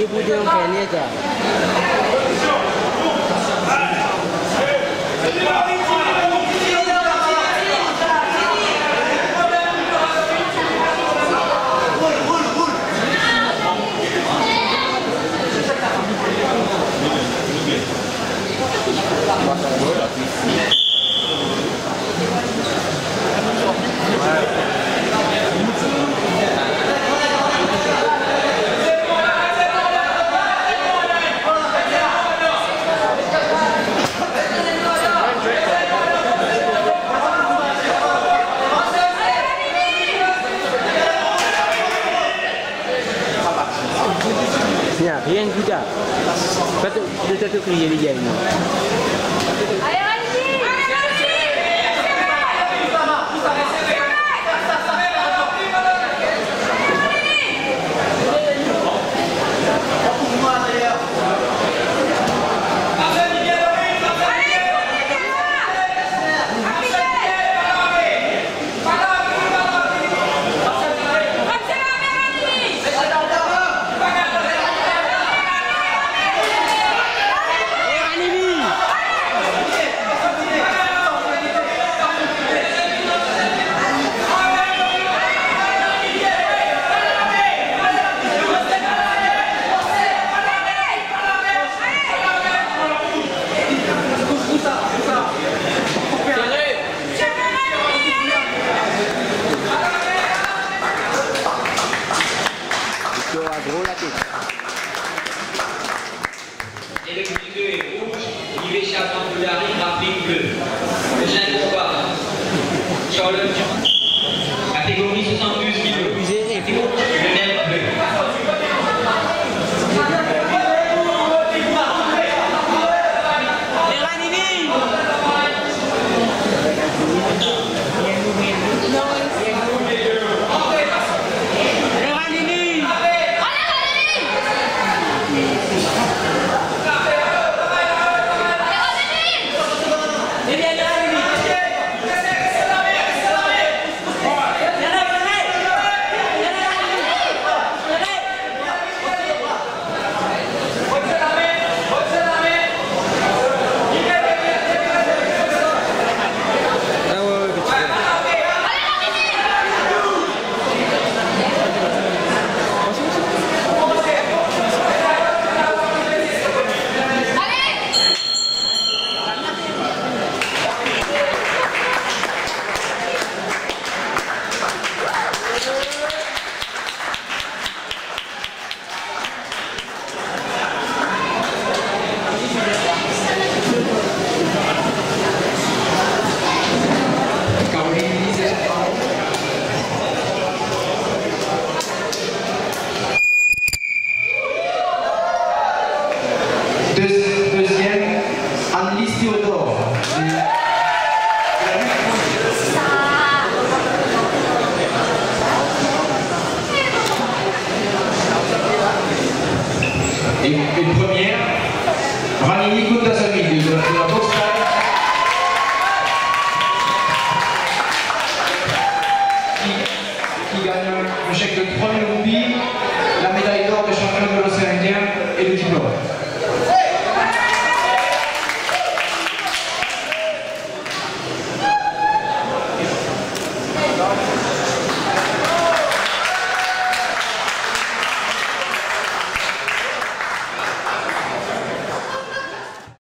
aja. Ya, detective que ninguém ninguém. et le bleu est rouge, il Yves Chapin-Boulary, rappelé bleu.